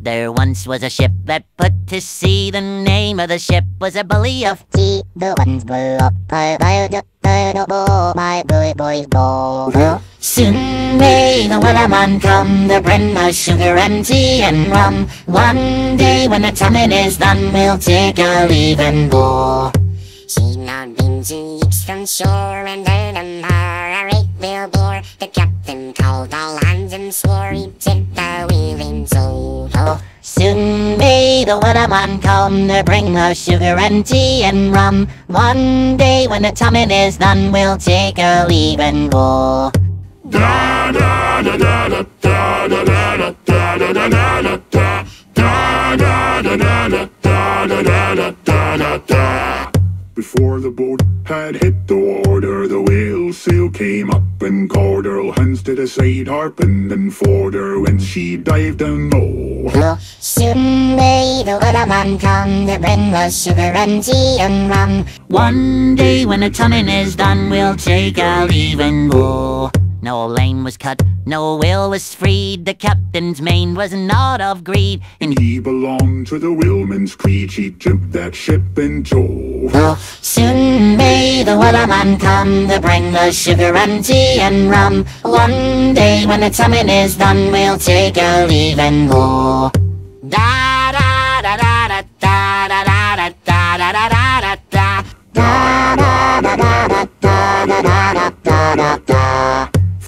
There once was a ship that put to sea. The name of the ship was a Billy of Tea, the winds blew up high by the bow, my bully boys go. Soon may the Wellerman come to bring us sugar and tea and rum. One day when the tonguin' is done, we'll take our leave and go. She now been to eastern shore and him her a right whale bore. The captain called all hands and swore he'd take Soon may the Wellerman come to bring us sugar and tea and rum. One day when the tonguin' is done, we'll take our leave and go. Da da da da da da da da da da da da da da da da Before the boat had hit the water, the whale sail came up and caught her hands to the side, harping and fought her when she dived down low. Soon may the Wellerman come to bring us sugar and tea and rum. One day when the tonguin' is done, we'll take our leave and go. No lane was cut, no will was freed. The captain's mane was not of greed. And he belonged to the whaleman's creed. She jumped that ship in tow. Soon may the Wellerman come to bring us sugar and tea and rum. One day when the tonguin' is done, we'll take our leave and go.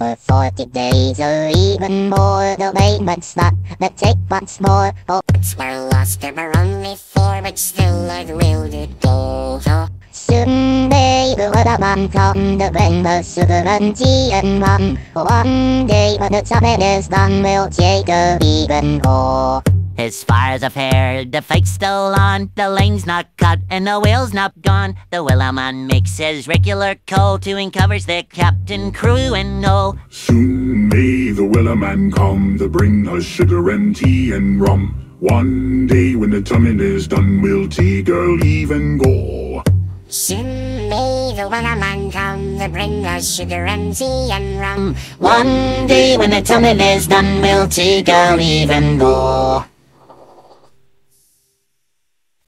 For forty days or even more, the payments that take once more. Hopes were lost, there were only four, but still I'd willed it go. Soon may the Wellerman come to bring us sugar and and rum. One day when the tonguin' is done, we'll take a leave and go. As far as I've the fight's still on. The lane's not cut and the whale's not gone. The Wellerman makes his regular call to and covers the captain, crew, and all. Soon may the Wellerman come to bring us sugar and tea and rum. One day when the tonguin' is done, we'll take our leave and go. Soon may the Wellerman come to bring us sugar and tea and rum. One day when the tonguin' is done, we'll take our leave and go.